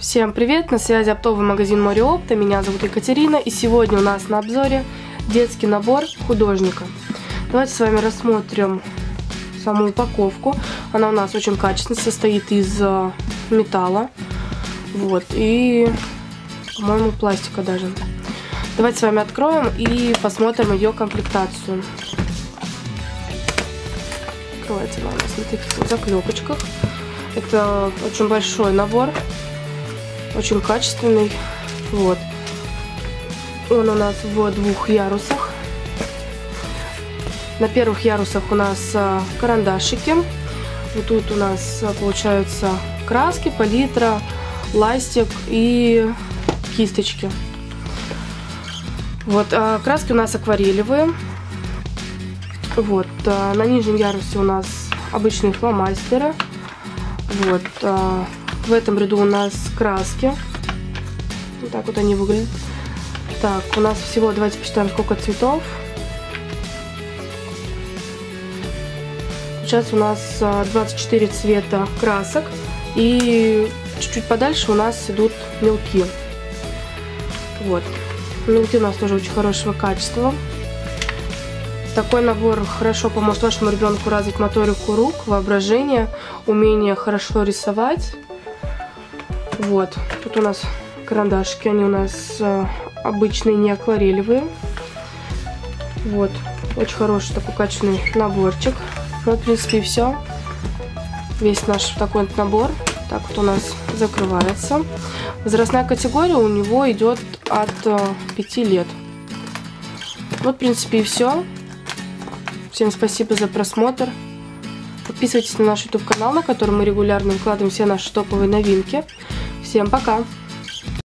Всем привет! На связи оптовый магазин Море Опта. Меня зовут Екатерина. И сегодня у нас на обзоре детский набор художника. Давайте с вами рассмотрим саму упаковку. Она у нас очень качественная, состоит из э, металла. Вот. И, по-моему, пластика даже. Давайте с вами откроем и посмотрим ее комплектацию. Открывается она у нас на таких заклепочках. Это очень большой набор очень качественный. Вот. Он у нас в двух ярусах. На первых ярусах у нас а, карандашики. Вот тут у нас а, получаются краски, палитра, ластик и кисточки. Вот, а краски у нас акварелевые. Вот, на нижнем ярусе у нас обычные фломастеры. Вот, в этом ряду у нас краски. Вот так вот они выглядят. Так, у нас всего, давайте посчитаем, сколько цветов. Сейчас у нас 24 а, цвета красок. И чуть-чуть подальше у нас идут мелки. Вот. Мелки у нас тоже очень хорошего качества. Такой набор хорошо поможет вашему ребенку развить моторику рук, воображение, умение хорошо рисовать. Вот. Тут у нас карандашики, они у нас э, обычные, не акварелевые. Вот. Очень хороший такой качественный наборчик. Вот, в принципе, все. Весь наш такой вот набор. Так вот у нас закрывается. Возрастная категория у него идет от э, 5 лет. Вот, в принципе, и все. Всем спасибо за просмотр. Подписывайтесь на наш YouTube канал, на котором мы регулярно выкладываем все наши топовые новинки. Всем пока!